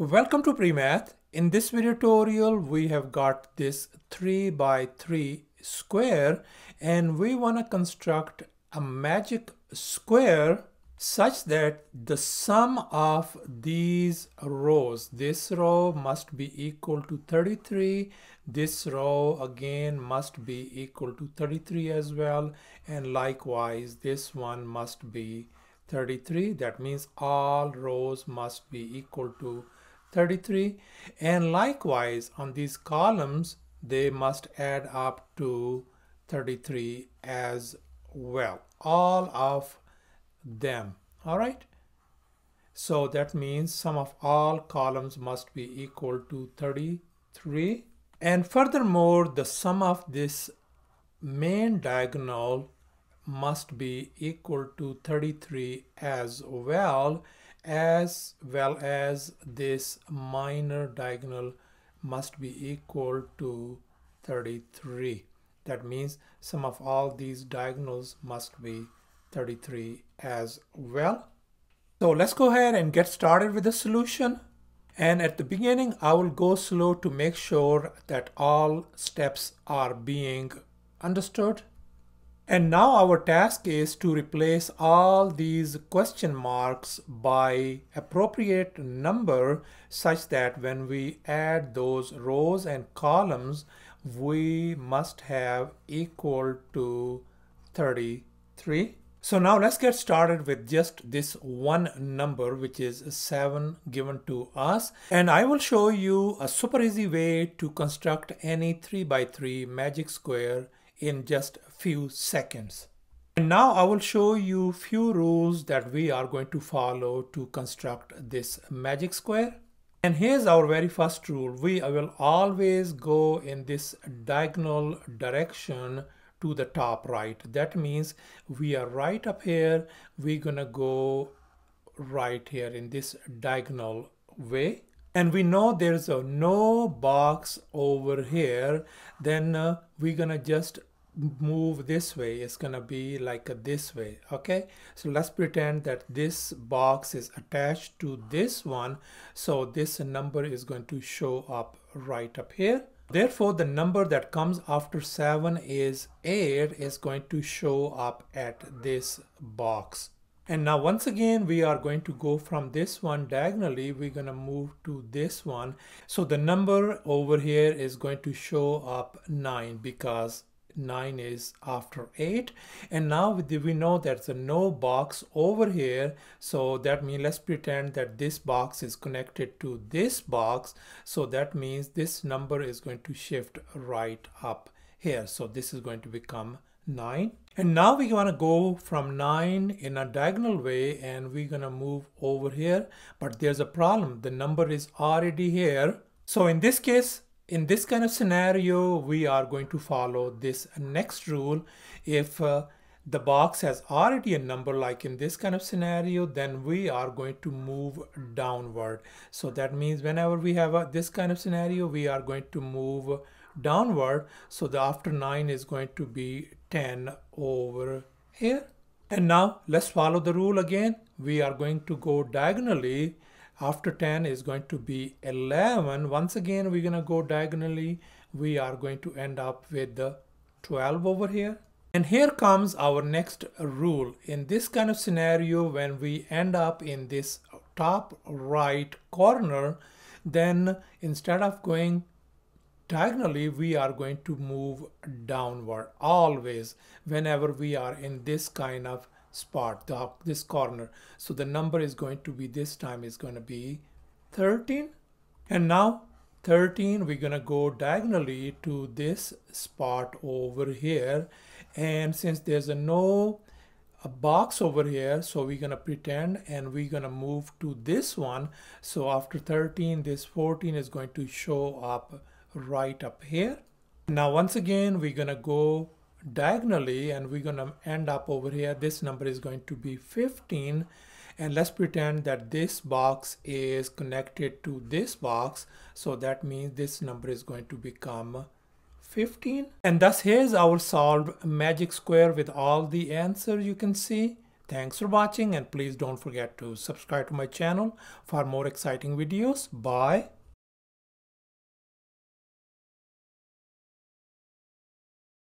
Welcome to PreMath. In this video tutorial, we have got this 3 by 3 square and we want to construct a magic square such that the sum of these rows, this row must be equal to 33, this row again must be equal to 33 as well, and likewise this one must be 33. That means all rows must be equal to 33 and likewise on these columns they must add up to 33 as well all of them all right? So that means sum of all columns must be equal to 33 and furthermore the sum of this main diagonal must be equal to 33 as well as well as this minor diagonal must be equal to 33 that means sum of all these diagonals must be 33 as well. So let's go ahead and get started with the solution. And at the beginning I will go slow to make sure that all steps are being understood and now our task is to replace all these question marks by appropriate number such that when we add those rows and columns, we must have equal to 33. So now let's get started with just this one number which is 7 given to us and I will show you a super easy way to construct any 3 by 3 magic square in just few seconds. And now I will show you few rules that we are going to follow to construct this magic square. And here's our very first rule. We will always go in this diagonal direction to the top right. That means we are right up here. We're gonna go right here in this diagonal way and we know there's a no box over here then uh, we're gonna just move this way it's gonna be like this way okay? So let's pretend that this box is attached to this one. So this number is going to show up right up here. Therefore the number that comes after 7 is 8 is going to show up at this box. And now once again we are going to go from this one diagonally we're going to move to this one. So the number over here is going to show up 9 because 9 is after 8 and now we know there's a no box over here. So that means let's pretend that this box is connected to this box. So that means this number is going to shift right up here. So this is going to become 9 and now we want to go from 9 in a diagonal way and we're going to move over here. But there's a problem. The number is already here. So in this case in this kind of scenario, we are going to follow this next rule. If uh, the box has already a number like in this kind of scenario, then we are going to move downward. So that means whenever we have a, this kind of scenario, we are going to move downward. So the after 9 is going to be 10 over here. And now let's follow the rule again. We are going to go diagonally after 10 is going to be 11 once again we're going to go diagonally. We are going to end up with the 12 over here. And here comes our next rule. In this kind of scenario when we end up in this top right corner then instead of going diagonally we are going to move downward always. Whenever we are in this kind of spot, this corner. So the number is going to be this time is going to be 13. And now 13, we're going to go diagonally to this spot over here. And since there's a no a box over here, so we're going to pretend and we're going to move to this one. So after 13, this 14 is going to show up right up here. Now, once again, we're going to go diagonally and we're going to end up over here this number is going to be 15 and let's pretend that this box is connected to this box so that means this number is going to become 15 and thus here's our solved magic square with all the answers you can see Thanks for watching and please don't forget to subscribe to my channel for more exciting videos. Bye.